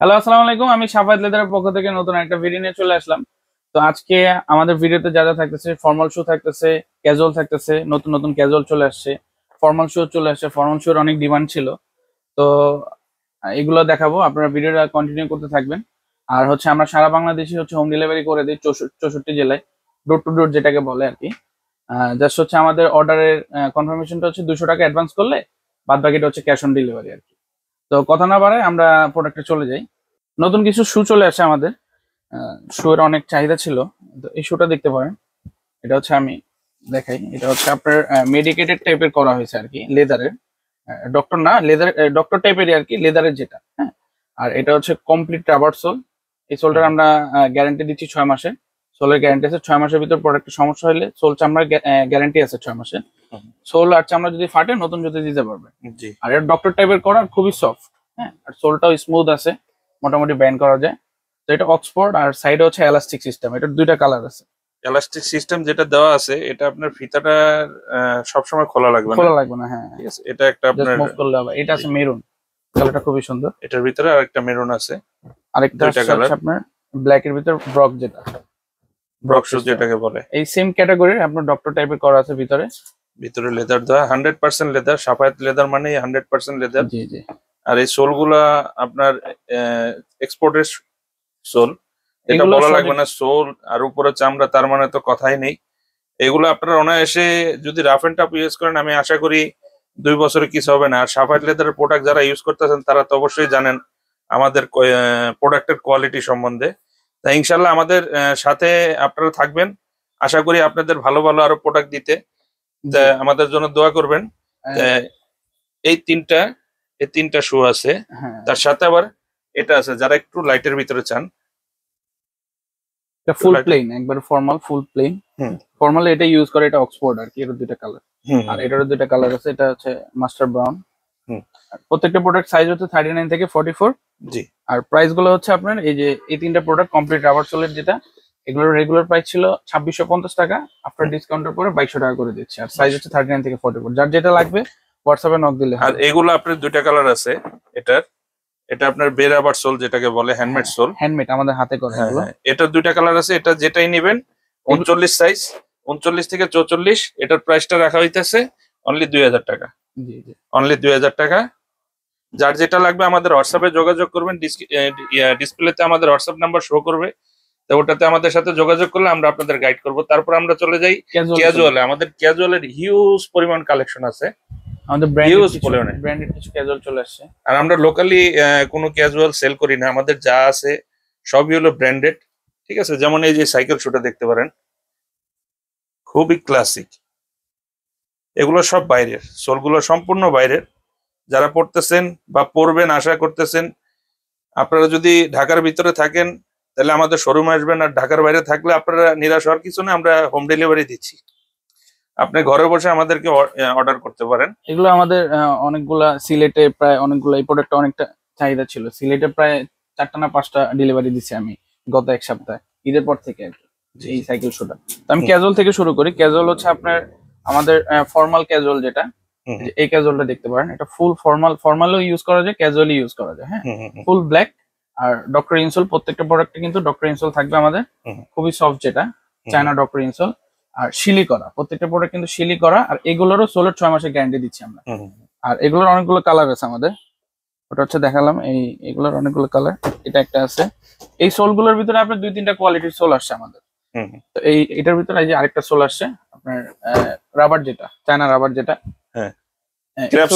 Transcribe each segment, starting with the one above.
Hello আসসালামু আলাইকুম। আমি সাফায়াত লেদারের পক্ষ থেকে নতুন একটা ভিডিও নিয়ে চলে আসলাম। তো আজকে আমাদের ভিডিওতে যা যা থাকতেছে ফর্মাল শু থাকতেছে ক্যাজুয়াল থাকতেছে, নতুন নতুন ক্যাজুয়াল চলে আসছে। ফর্মাল শু চলে আসছে। ফর্মাল শুর অনেক ডিমান্ড ছিল। তো, এগুলো দেখাবো। আপনারা ভিডিওটা কন্টিনিউ করতে থাকবেন। আর হচ্ছে আমরা সারা বাংলাদেশে হচ্ছে হোম ডেলিভারি করে দিই চৌষ- চৌষট্টি জেলায়। ডোর টু ডোর যেটাকে বলে আর কি। জাস্ট হচ্ছে আমাদের অর্ডারের কনফার্মেশনটা হচ্ছে দুশো টাকা অ্যাডভান্স করলে বাদ বাকিটা হচ্ছে ক্যাশ অন ডেলিভারি আর কি। তো কথা না বাড়ায় আমরা প্রোডাক্টে চলে যাই। নতুন কিছু শু চলে আসে আমাদের। শু এর অনেক চাহিদা ছিল। তো এই শুটা দেখতে পারেন। এটা হচ্ছে আমি দেখাই। এটা হচ্ছে আপনার মেডিকেটেড টাইপের করা হয়েছে আর কি লেদারের ডক্টর না লেদার ডক্টর টাইপেরই আর কি লেদারের যেটা হ্যাঁ? আর এটা হচ্ছে কমপ্লিট রাবার সোল এই সোলটার আমরা গ্যারান্টি দিচ্ছি ছয় মাসের। সোলের গ্যারান্টি আছে। ছয় মাসের ভিতর প্রোডাক্টের সমস্যা হলে সোল চামড়ার গ্যারান্টি আছে ছয় হুম। সোল আর চামড়া যদি ফাটে নতুন যদি দিতে পারবে। জি। আর এটা ডক্টর টাইপের করা খুবই সফট হ্যাঁ? আর সোলটাও স্মুথ আছে মোটামুটি ব্যান্ড করা যায়। তো এটা অক্সফোর্ড আর সাইডে হচ্ছে এলাস্টিক সিস্টেম এটার দুইটা কালার আছে। এলাস্টিক সিস্টেম যেটা দেওয়া আছে এটা আপনার ফিতাটা সবসময় খোলা লাগবে খোলা লাগবে না হ্যাঁ। ঠিক আছে এটা একটা আপনার মুভ করলে হবে। এটা আছে মেরুন কালারটা খুবই সুন্দর। এটার ভিতরে আরেকটা মেরুন আছে আরেকটা আছে আপনার ব্ল্যাক এর ভিতর ব্রক যেটা। ব্রক শুজ যেটাকে বলে। এই সেম ক্যাটাগরির আপনার ডক্টর টাইপের করা আছে ভিতরে। ভিতরে লেদার দেওয়া হান্ড্রেড পার্সেন্ট লেদার সাফায়াত লেদার মানে হান্ড্রেড পার্সেন্ট লেদার জি জি। আর এই সোলগুলা আপনার এক্সপোর্টের সোল। এটা বলা লাগবে না সোল আর উপরে চামড়া তার মানে তো কথাই নেই। এগুলো আপনারা অনায়াসে যদি রাফ এন্ড টাপ ইউজ করেন আমি আশা করি দুই বছরে কিছু হবে না। আর সাফায়াত লেদারের প্রোডাক্ট যারা ইউজ করতেছেন তারা তো অবশ্যই জানেন আমাদের প্রোডাক্টের কোয়ালিটি সম্বন্ধে। তা ইনশাল্লাহ আমাদের সাথে আপনারা থাকবেন। আশা করি আপনাদের ভালো ভালো আরও প্রোডাক্ট দিতে। আমাদের জন্য দোয়া করবেন। তা এই তিনটা এই তিনটা শু আছে। হ্যাঁ। তার সাথে আবার এটা আছে যারা একটু লাইটের ভিতরে চান। এটা ফুল প্লেন একবার ফর্মাল ফুল প্লেন হুম। ফর্মাল এটা ইউজ করে এটা অক্সফোর্ড আর কি এর দুইটা কালার আর এটারও দুইটা কালার আছে এটা হচ্ছে মাস্টার ব্রাউন প্রত্যেকটা প্রোডাক্ট সাইজ হচ্ছে থার্টি নাইন থেকে ফর্টি ফোর জি। আর প্রাইসগুলো হচ্ছে আপনার এই যে এই তিনটা প্রোডাক্ট কমপ্লিট রাবার সোলের যেটা এগুলোর রেগুলার প্রাইস ছিল ছাব্বিশশো পঞ্চাশ টাকা। আফটার ডিসকাউন্টের পরে বাইশশো টাকা করে দিচ্ছে। আর সাইজ হচ্ছে থার্টি নাইন থেকে ফর্টি ফোর যার যেটা লাগবে হোয়াটসঅ্যাপে নক দিলে আর এগুলো আপনার দুইটা কালার আছে এটার। এটা আপনার বেরাবার সোল যেটাকে বলে হ্যান্ডমেড সোল হ্যান্ডমেড আমাদের হাতে করে হ্যাঁ হ্যাঁ। এটার দুইটা কালার আছে এটা যেটাই নেবেন উনচল্লিশ সাইজ উনচল্লিশ থেকে চৌচল্লিশ এটার প্রাইসটা রাখা হইতেছে অনলি দুই হাজার টাকা। জি জি। অনলি দুই হাজার টাকা। যার যেটা লাগবে আমাদের হোয়াটসঅ্যাপে যোগাযোগ করবেন ডিসপ্লেতে আমাদের হোয়াটসঅ্যাপ নাম্বার শো করবে। তো ওটাতে আমাদের সাথে যোগাযোগ করলে আমরা আপনাদের গাইড করব। তারপর আমরা চলে যাই ক্যাজুয়াল আমাদের ক্যাজুয়ালের হিউজ পরিমাণ কালেকশন আছে। আমাদের কিছু পরিমাণে। ব্র্যান্ডেড কিছু ক্যাজুয়াল চলে আসছে। আর আমরা লোকালি কোনো ক্যাজুয়াল সেল করি না। আমাদের যা আছে সবই হলো ব্র্যান্ডেড ঠিক আছে? যেমন এই যে সাইকেল শুটা দেখতে পারেন। খুবই ক্লাসিক এগুলো সব বাইরের। সোলগুলো সম্পূর্ণ বাইরের। যারা পড়তেছেন বা পড়বেন আশা করতেছেন আপনারা যদি ঢাকার ভিতরে থাকেন তাহলে আমাদের শোরুমে আসবেন আর ঢাকার বাইরে থাকলে আপনারা নিরাশ হওয়ার কিছু না আমরা হোম ডেলিভারি দিচ্ছি। আপনি ঘরে বসে আমাদেরকে অর্ডার করতে পারেন। এগুলো আমাদের অনেকগুলা সিলেটে প্রায় অনেকগুলো এই প্রোডাক্টটা অনেকটা চাহিদা ছিল। সিলেটে প্রায় চারটা না পাঁচটা ডেলিভারি দিছি আমি গত এক সপ্তাহে ঈদের পর থেকে আর কি, এই সাইকেল শোটা তো আমি ক্যাজুয়াল থেকে শুরু করি। ক্যাজুয়াল হচ্ছে আপনার আমাদের ফর্মাল ক্যাজুয়াল যেটা। যে এই ক্যাজুয়ালটা দেখতে পারেন। এটা ফুল ফর্মাল ফর্মালও ইউজ করা যায় ক্যাজুয়ালি ইউজ করা যায় হ্যাঁ। ফুল ব্ল্যাক আর ডক্টর ইনসোল প্রত্যেকটা প্রোডাক্টে কিন্তু ডক্টর ইনসোল থাকবে আমাদের। খুবই সফট যেটা চায়না ডক্টর ইনসোল। আর শিলি করা প্রত্যেকটা প্রোডাক্ট কিন্তু শিলি করা আর এগুলোরও সোলের ছয় মাসের গ্যারান্টি দিচ্ছি আমরা। আর এগুলোর অনেকগুলো কালার আছে আমাদের। ওটা হচ্ছে দেখালাম এই এগুলোর অনেকগুলো কালার এটা একটা আছে। এই সোলগুলোর ভিতরে আপনার দুই তিনটা কোয়ালিটির সোল আসছে আমাদের। তো এই এটার ভিতরে এই যে আরেকটা সোল আসছে আপনার রাবার যেটা চায়না রাবার যেটা। হ্যাঁ।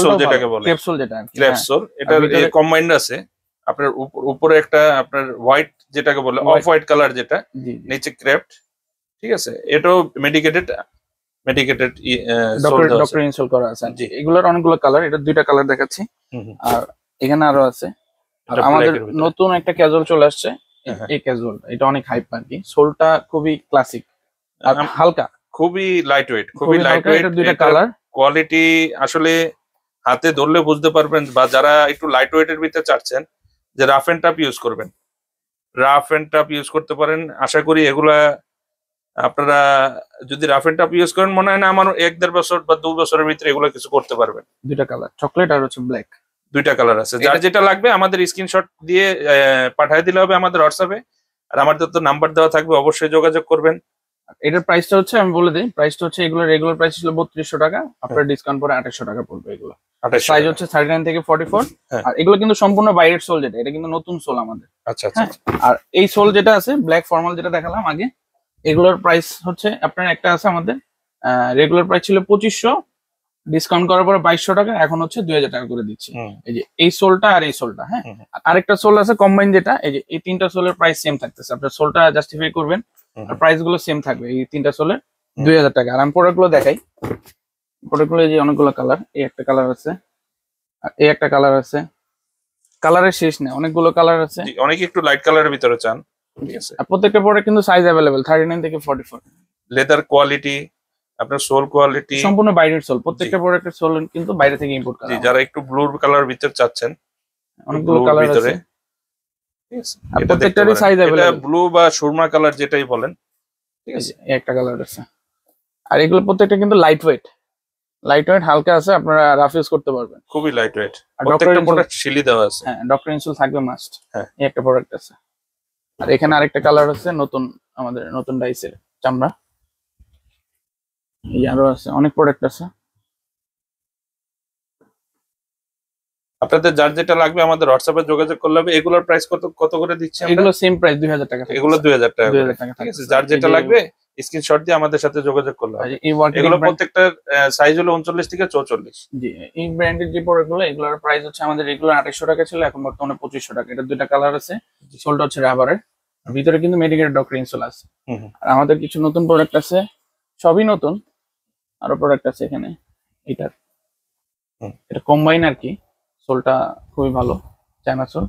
Sole যেটাকে বলে। ক্রেপসোল যেটা আর কি, ক্র্যাপ। সোল এটার ভিতরে- কম্বাইন্ড আছে। আপনার উপ- উপরে একটা আপনার হোয়াইট যেটাকে বলে অফ হোয়াইট কালার যেটা নিচে ক্র্যাফট ঠিক আছে? এটাও মেডিকেটেড মেডিকেটেড ডক্টর ইনসোল করা আছে। জি। এগুলোর অনেকগুলো কালার এটা দুইটা কালার দেখাচ্ছি। আর এখানে আরও আছে। আমাদের। নতুন একটা ক্যাজুয়াল চলে আসছে। এই- হ্যাঁ। ক্যাজুয়াল এটা অনেক হাইপ আর কি। সোলটা খুবই ক্লাসিক আর হালকা। খুবই লাইট ওয়েট খুবই লাইট ওয়েট দুইটা কালার কোয়ালিটি আসলে হাতে ধরলে বুঝতে পারবেন বা যারা একটু লাইট ওয়েটের ভিতরে চাচ্ছেন যে রাফ এন্ড টাপ ইউজ করবেন। রাফ এন্ড টাপ ইউজ করতে পারেন। আশা করি এগুলা আপনারা যদি রাফ এন্ড টাপ ইউজ করেন মনে হয় না আমার এক দেড় বছর বা দু বছরের ভিতরে এগুলো কিছু করতে পারবেন। দুইটা কালার চকলেট আর হচ্ছে ব্ল্যাক দুইটা কালার আছে। যার যেটা লাগবে আমাদের স্ক্রিনশট দিয়ে পাঠিয়ে দিলে হবে আমাদের হোয়াটসঅ্যাপে আর আমাদের তো নাম্বার দেওয়া থাকবে অবশ্যই যোগাযোগ করবেন। এটার প্রাইসটা হচ্ছে আমি বলে দিই প্রাইসটা হচ্ছে এগুলো রেগুলার প্রাইস ছিল বত্রিশশো টাকা আপনার ডিসকাউন্ট পরে আঠাশশো টাকা পড়বে এগুলো। সাইজ হচ্ছে থার্টি নাইন থেকে ফর্টি ফোর হ্যাঁ। আর এগুলো কিন্তু সম্পূর্ণ বাইরের সোল যেটা এটা কিন্তু নতুন সোল আমাদের। আচ্ছা আচ্ছা হ্যাঁ আর এই সোল যেটা আছে ব্ল্যাক ফর্মাল যেটা দেখালাম আগে এগুলোর প্রাইস হচ্ছে আপনার একটা আছে আমাদের রেগুলার প্রাইস ছিল পঁচিশশো ডিসকাউন্ট করার পরে বাইশশো টাকা এখন হচ্ছে দুই হাজার টাকা করে দিচ্ছি। এই যে এই সোলটা আর এই সোলটা হ্যাঁ। আরেকটা সোল আছে কম্বাইন যেটা এই যে এই তিনটা সোলের প্রাইস সেম থাকতেছে আপনার সোলটা জাস্টিফাই করবেন। আর প্রাইসগুলো সেম থাকবে। এই তিনটা সোলের দুই হাজার টাকা। আর আমি প্রোডাক্টগুলো দেখাই। প্রোডাক্টগুলো যে অনেকগুলো কালার এই একটা কালার আছে আর এই একটা কালার আছে। কালারের শেষ নেই অনেকগুলো কালার আছে। অনেকে একটু লাইট কালারের ভিতরে চান। ঠিক আছে। আর প্রত্যেকটা প্রোডাক্ট কিন্তু সাইজ অ্যাভেলেবেল থার্টি নাইন থেকে ফর্টি ফোর লেদার কোয়ালিটি আপনার সোল কোয়ালিটি সম্পূর্ণ বাইরের সোল প্রত্যেকটা প্রোডাক্টের সোল কিন্তু বাইরে থেকে ইম্পোর্ট করা যারা একটু ব্লুর কালার ভিতরে চাচ্ছেন অনেকগুলো কালার ভিতরে। আছে। ঠিক আছে? প্রত্যেকটারই এটা ব্লু বা সুরমা কালার যেটাই বলেন। ঠিক আছে? এই একটা কালার আছে। আর এগুলো প্রত্যেকটা কিন্তু লাইট ওয়েট লাইট ওয়েট হালকা আছে আপনারা রাফ ইউজ করতে পারবেন। খুবই লাইট ওয়েট আর প্রত্যেকটা প্রোডাক্ট শিলি দেওয়া আছে। হ্যাঁ ডক্টর ইনসুল থাকবে মাস্ট হ্যাঁ। এই একটা প্রোডাক্ট আছে। আর এখানে আরেকটা কালার আছে নতুন আমাদের নতুন ডাইসের চামড়া। এই আরও আছে অনেক প্রোডাক্ট আছে। আপনাদের যার যেটা লাগবে আমাদের হোয়াটসঅ্যাপে যোগাযোগ করলে হবে। এগুলোর প্রাইস কত কত করে দিচ্ছি এগুলো সেম প্রাইস দুই হাজার টাকা। এগুলো দুই হাজার টাকা দুই করে। হাজার টাকা ঠিক আছে? যার যেটা লাগবে স্ক্রিনশট দিয়ে আমাদের সাথে যোগাযোগ করলে হবে। এগুলো প্রত্যেকটা সাইজ হলো উনচল্লিশ থেকে চৌচল্লিশ। জি এই ব্র্যান্ডের যে প্রোডাক্টগুলো এগুলোর প্রাইস হচ্ছে আমাদের রেগুলার আঠাশশো টাকা ছিল এখন বর্তমানে পঁচিশশো টাকা। এটা দুইটা কালার আছে সোলটা হচ্ছে রাবারের ভিতরে কিন্তু মেডিকেল ডক্টর ইনসোল আছে। আর আমাদের কিছু নতুন প্রোডাক্ট আছে সবই নতুন। আরও প্রোডাক্ট আছে এখানে এটার। এটা কম্বাইন আর কি। সোলটা খুবই ভালো চায়না সোল।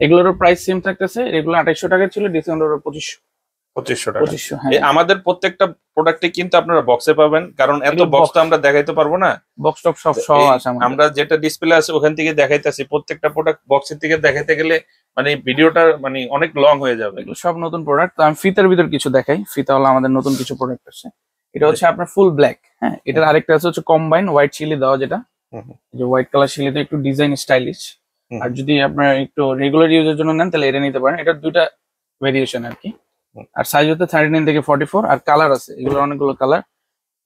এগুলোরও প্রাইস সেম থাকতেছে রেগুলার আঠাইশশো টাকা ছিল ডিসকাউন্ট পঁচিশশো। পঁচিশশো টাকা। পঁচিশশো হ্যাঁ। আমাদের প্রত্যেকটা প্রোডাক্টে কিন্তু আপনারা বক্সে পাবেন কারণ এত বক্স তো আমরা দেখাইতে পারব না। বক্স টপ সব সহ আছে আমরা যেটা ডিসপ্লে আছে ওখান থেকে দেখাইতেছি। প্রত্যেকটা প্রোডাক্ট বক্সের থেকে দেখাইতে গেলে মানে ভিডিওটা মানে অনেক লং হয়ে যাবে। এগুলো সব নতুন প্রোডাক্ট তো আমি ফিতার ভিতর কিছু দেখাই। ফিতা হলো আমাদের নতুন কিছু প্রোডাক্ট আছে। এটা হচ্ছে আপনার ফুল ব্ল্যাক হ্যাঁ। এটার আরেকটা আছে হচ্ছে কম্বাইন হোয়াইট চিলি দেওয়া যেটা। যে হোয়াইট কালার শিলিতে একটু ডিজাইন স্টাইলিশ আর যদি আপনার একটু রেগুলার ইউজের জন্য নেন তাহলে এটা নিতে পারেন। এটার দুইটা ভেরিয়েশন আর কি। আর সাইজ হতে থার্টি নাইন থেকে ফর্টি ফোর আর কালার আছে এগুলো অনেকগুলো কালার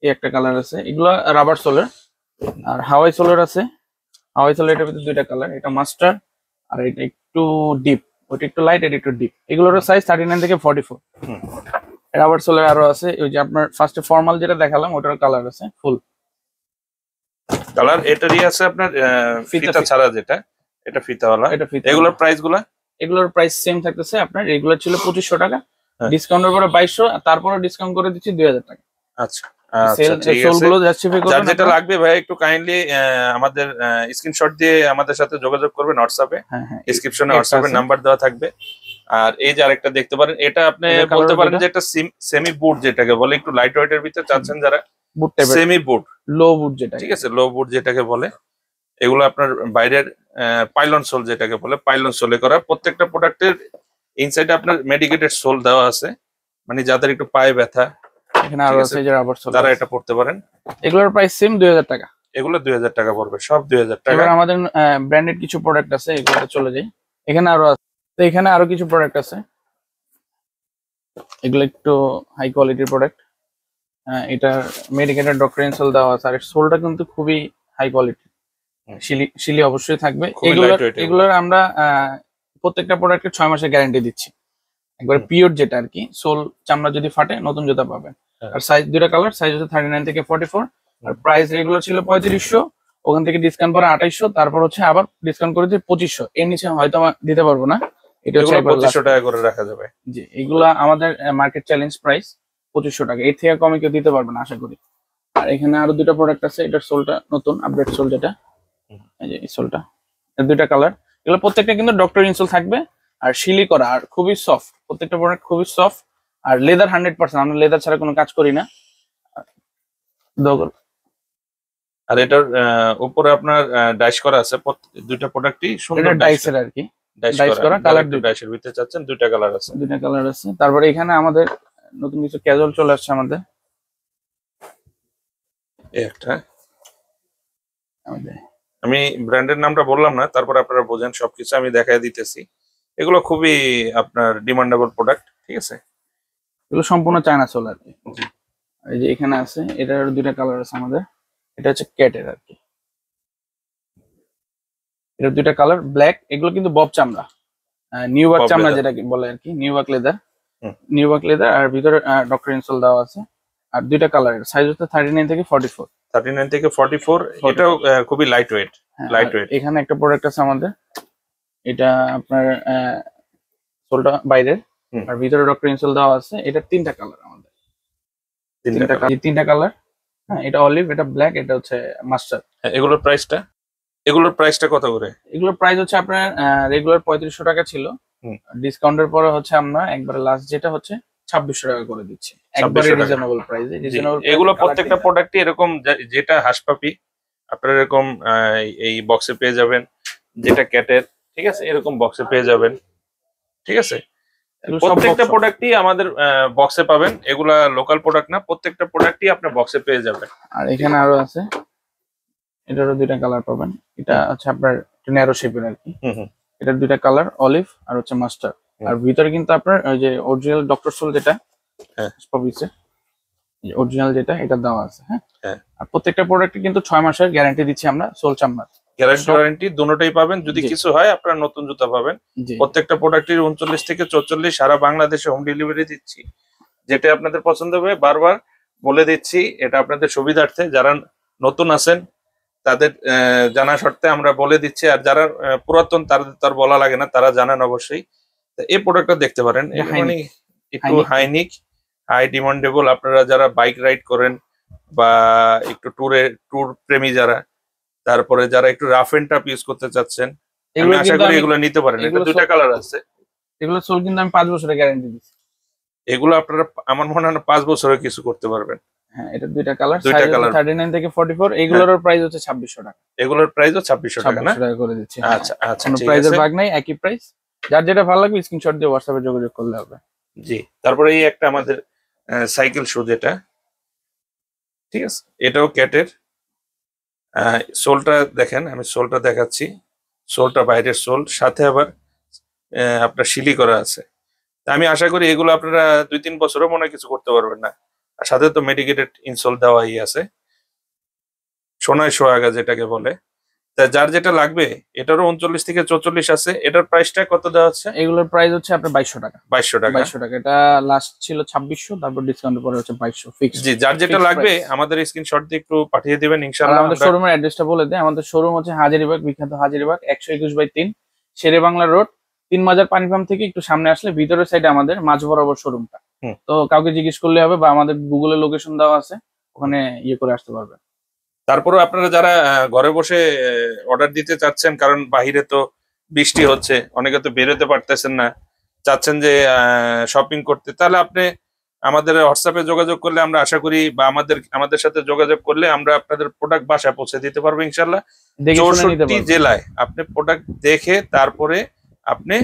এই একটা কালার আছে। এগুলো রাবার সোলার আর হাওয়াই সোলার আছে। হাওয়াই সোলার এটার ভিতরে দুইটা কালার এটা মাস্টার আর এটা একটু ডিপ ওটা একটু লাইট এটা একটু ডিপ এগুলোর সাইজ থার্টি নাইন থেকে ফর্টি ফোর। রাবার সোলার আরও আছে। ওই যে আপনার ফার্স্টে ফর্মাল যেটা দেখালাম ওটার কালার আছে ফুল কালার এটারই আছে আপনার ফিতা ছাড়া যেটা এটা ফিতাওয়ালা। এটা ফিতা এগুলোর প্রাইসগুলা? এগুলোর প্রাইস সেম থাকতেছে আপনার রেগুলার ছিল পঁচিশশো টাকা। হ্যাঁ। ডিসকাউন্টের পরে বাইশশো তারপরে ডিসকাউন্ট করে দিচ্ছি দুই হাজার টাকা। আচ্ছা আচ্ছা যেটা লাগবে ভাই একটু কাইন্ডলি আমাদের স্ক্রিনশট দিয়ে আমাদের সাথে যোগাযোগ করবেন হোয়াটসঅ্যাপে হ্যাঁ হ্যাঁ। ডিসক্রিপশনে হোয়াটসঅ্যাপের নাম্বার দেওয়া থাকবে। আর এই যে আরেকটা দেখতে পারেন এটা আপনি বলতে পারেন যে এটা সেমি বুট যেটাকে বলে একটু লাইট ওয়েটের ভিতরে চাচ্ছেন যারা। বুট টাইপের সেমি বুট লো বুট যেটা ঠিক আছে লো বুট যেটাকে বলে। এগুলো আপনার বাইরের পাইলন সোল যেটাকে বলে পাইলন সোলে করা। প্রত্যেকটা প্রোডাক্টের ইনসাইডে আপনার মেডিকেটেড সোল দেওয়া আছে। মানে যাদের একটু পায়ে ব্যথা এখানে আরও আছে যে রাবার সোল তারা এটা পড়তে পারেন। এগুলোর প্রাইস সেম দুই হাজার টাকা। এগুলো দুই হাজার টাকা পড়বে সব দুই হাজার টাকা। এবার আমাদের ব্র্যান্ডেড কিছু প্রোডাক্ট আছে এগুলোতে চলে যাই। এখানে আরও আছে তো এখানে আরও কিছু প্রোডাক্ট আছে। এগুলো একটু হাই কোয়ালিটির প্রোডাক্ট এটা মেডিকেটেড ডক্টর ইনসোল দেওয়া আছে। আর সোলটা কিন্তু খুবই হাই কোয়ালিটি শিলি শিলি অবশ্যই থাকবে। এগুলোর এগুলো। এগুলোর আমরা প্রত্যেকটা প্রোডাক্টের ছয় মাসের গ্যারান্টি দিচ্ছি। একবার পিওর যেটা আর কি সোল চামড়া যদি ফাটে নতুন জুতা পাবেন। হ্যাঁ। আর সাইজ দুটা কালার সাইজ হচ্ছে থার্টি নাইন থেকে ফর্টি ফোর আর প্রাইস রেগুলার ছিল পঁয়ত্রিশশো। ওখান থেকে ডিসকাউন্ট পরে আঠাইশশো। তারপর হচ্ছে আবার ডিসকাউন্ট করে দিয়ে পঁচিশশো। এর নিচে হয়তো আমার দিতে পারব না। এটা হচ্ছে পঁচিশশো টাকা করে রাখা যাবে। জি এগুলা আমাদের মার্কেট চ্যালেঞ্জ প্রাইস পঁচিশশো টাকা। এর থেকে কমে কেউ দিতে পারবে না আশা করি। আর এখানে আরও দুটো প্রোডাক্ট আছে এটার সোলটা নতুন আপডেট সোল যেটা। এই যে সোলটা। এর দুইটা কালার এগুলো প্রত্যেকটা কিন্তু ডক্টর ইনসোল থাকবে। আর শিলি করা আর খুবই সফট প্রত্যেকটা প্রোডাক্ট খুবই সফট আর লেদার হান্ড্রেড পার্সেন্ট আমরা লেদার ছাড়া কোনো কাজ করি না। আর এটার উপরে আপনার ডাইস করা আছে। দুইটা প্রোডাক্টই সুন্দর ডাইসের আর কি। ডাইস করা কালার দুই। ডাইসের ভিতরে চাচ্ছেন দুইটা কালার আছে। দুইটা কালার আছে। তারপরে এখানে আমাদের নতুন কিছু ক্যাজুয়াল চলে আসছে আমাদের। একটা। আমাদের আমি ব্র্যান্ডের নামটা বললাম না তারপর আপনারা বোঝেন সবকিছু আমি দেখাই দিতেছি। এগুলো খুবই আপনার ডিমান্ডেবল প্রোডাক্ট ঠিক আছে? এগুলো সম্পূর্ণ চায়না সোল আর কি। এই যে এখানে আছে এটার দুইটা কালার আছে আমাদের। এটা হচ্ছে ক্যাটের আর কি। এটার দুইটা কালার ব্ল্যাক এগুলো কিন্তু বব চামড়া। নিউ ওয়ার্ক চামড়া. যেটা বলে আর কি নিউ ওয়ার্ক লেদার হুম। নিউ ওয়ার্ক লেদার আর ভিতরে ডক্টর ইনসোল দেওয়া আছে। আর দুইটা কালার সাইজ হচ্ছে থার্টি নাইন থেকে ফর্টি ফোর থার্টি নাইন থেকে ফর্টি ফোর এটাও খুবই লাইট ওয়েট Lightweight. এখানে একটা প্রোডাক্ট আছে আমাদের। এটা আপনার সোলটা বাইরের। আর ভিতরে ডক্টর ইনসোল দেওয়া আছে। এটা তিনটা কালার আমাদের। তিনটা তিনটা কালার হ্যাঁ এটা অলিভ এটা ব্ল্যাক এটা হচ্ছে মাস্টার হ্যাঁ, এগুলোর প্রাইসটা এগুলোর প্রাইসটা কত করে? এগুলোর প্রাইস হচ্ছে আপনার রেগুলার পঁয়ত্রিশশো টাকা ছিল। ডিসকাউন্টের পরে হচ্ছে আমরা একবারে লাস্ট যেটা হচ্ছে ছাব্বিশশো টাকা করে দিচ্ছি। একবারে 2600 টাকা। রিজনেবল প্রাইসে রিজনেবল এগুলো প্রত্যেকটা প্রোডাক্টই এরকম যেটা হাঁসপাপি আপনারা এরকম এই বক্সে পেয়ে যাবেন। যেটা ক্যাটের ঠিক আছে? এরকম বক্সে পেয়ে যাবেন। ঠিক আছে? প্রত্যেকটা প্রোডাক্টই আমাদের বক্সে পাবেন। এগুলা লোকাল প্রোডাক্ট না প্রত্যেকটা প্রোডাক্টই আপনার বক্সে পেয়ে যাবেন। আর এখানে আরও আছে। এটারও দুইটা কালার পাবেন। এটা হচ্ছে আপনার ন্যারো শেপের আর কি। হুম হুম। এটার দুইটা কালার অলিভ আর হচ্ছে মাস্টার আর ভিতরে কিন্তু আপনার ওই যে অরিজিনাল ডক্টর সোল যেটা হ্যাঁ। পবিসে অরিজিনাল যেটা এটা দেওয়া আছে হ্যাঁ? হ্যাঁ। আর প্রত্যেকটা প্রোডাক্টে কিন্তু ছয় মাসের গ্যারান্টি দিচ্ছি আমরা সোল চামড়া গ্যারান্টি দুটোটাই পাবেন। যদি কিছু হয় আপনারা নতুন জুতা পাবেন। প্রত্যেকটা প্রোডাক্টের উনচল্লিশ থেকে চৌচল্লিশ সারা বাংলাদেশে হোম ডেলিভারি দিচ্ছি। যেটা আপনাদের পছন্দ হবে বারবার বলে দিচ্ছি এটা আপনাদের সুবিধার্থে। যারা নতুন আছেন তাদের জানা শর্তে আমরা বলে দিচ্ছি আর যারা পুরাতন তাদের তার বলা লাগে না তারা জানেন অবশ্যই। এই প্রোডাক্টটা দেখতে পারেন। মানে একটু হাইনিক হাই ডিমান্ডেবল আপনারা যারা বাইক রাইড করেন বা একটু ট্যুরে ট্যুর প্রেমী যারা তারপরে যারা একটু রাফ এন্ড টাফ ইউজ করতে চাচ্ছেন আমি আশা করি এগুলো নিতে পারেন। এটা দুইটা কালার আছে। এগুলো সোল কিন্তু আমি পাঁচ বছরের গ্যারান্টি দিচ্ছি। এগুলো আপনারা আমার মনে হয় পাঁচ বছরে কিছু করতে পারবেন। হ্যাঁ এটা দুইটা কালার দুইটা থেকে ফর্টি ফোর এগুলোর প্রাইস হচ্ছে ছাব্বিশশো টাকা। এগুলোর প্রাইসও টাকা না? টাকা করে দিচ্ছি হ্যাঁ। আচ্ছা আচ্ছা কোনো ঠিক প্রাইসের ভাগ নাই একই প্রাইস যার যেটা ভালো লাগবে স্ক্রিনশট দিয়ে হোয়াটসঅ্যাপে যোগাযোগ করলে হবে। জি তারপরে এই একটা আমাদের সাইকেল শু যেটা ঠিক আছে? এটাও ক্যাটের সোলটা দেখেন আমি সোলটা দেখাচ্ছি। সোলটা বাইরের সোল সাথে আবার আপনার শিলি করা আছে। আমি আশা করি এগুলো আপনারা দুই তিন বছরও মনে কিছু করতে পারবেন না। আর সাথে তো মেডিকেটেড ইনসোল দেওয়াই আছে। সোনায় সোয়াগা যেটাকে বলে। তা যার যেটা লাগবে এটারও উনচল্লিশ থেকে চৌচল্লিশ আছে। এটার প্রাইসটা কত দেওয়া হচ্ছে এগুলোর প্রাইস হচ্ছে আপনার বাইশশো টাকা। বাইশশো টাকা। বাইশশো টাকা। এটা লাস্ট ছিল ছাব্বিশশো তারপর ডিসকাউন্টের পরে হচ্ছে বাইশশো ফিক্স জি যার যেটা লাগবে। আমাদের স্ক্রিনশট দিয়ে একটু পাঠিয়ে দেবেন আর ইনশাআল্লাহ আমাদের শোরুমের অ্যাড্রেসটা বলে দেয় আমাদের শোরুম হচ্ছে হাজারিবাগ বিখ্যাত হাজারিবাগ একশো একুশ বাই তিন শেরে বাংলা রোড তিন মাজার পানি পাম্প থেকে একটু সামনে আসলে ভিতরের সাইডে আমাদের মাঝ বরাবর শোরুমটা। তো কাউকে জিজ্ঞেস করলে হবে বা আমাদের গুগলে লোকেশন দেওয়া আছে ওখানে ইয়ে করে আসতে পারবে। তারপরে আপনারা যারা আহ, ঘরে বসে অর্ডার দিতে চাচ্ছেন কারণ বাহিরে তো বৃষ্টি হচ্ছে অনেকে তো বেরোতে পারতেছেন না চাচ্ছেন যে শপিং করতে তাহলে আপনি আমাদের হোয়াটসঅ্যাপে যোগাযোগ করলে আমরা আশা করি বা আমাদের আমাদের সাথে যোগাযোগ করলে আমরা আপনাদের প্রোডাক্ট বাসায় পৌঁছে দিতে পারব ইনশাল্লাহ চৌষট্টি জেলায় আপনি প্রোডাক্ট দেখে তারপরে আপনি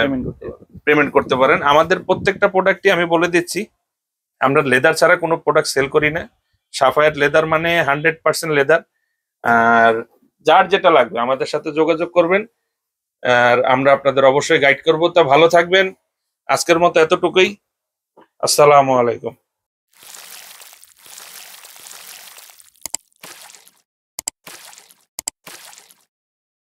পেমেন্ট করতে পারবে পেমেন্ট করতে পারেন। আমাদের প্রত্যেকটা প্রোডাক্টই আমি বলে দিচ্ছি, আমরা লেদার ছাড়া কোনো প্রোডাক্ট সেল করি না। সাফায়ার লেদার মানে হান্ড্রেড পার্সেন্ট লেদার আর যার যেটা লাগবে, আমাদের সাথে যোগাযোগ করবেন। আর আমরা আপনাদের অবশ্যই গাইড করব। তা ভালো থাকবেন। আজকের মতো এতটুকুই। আসসালামু আলাইকুম।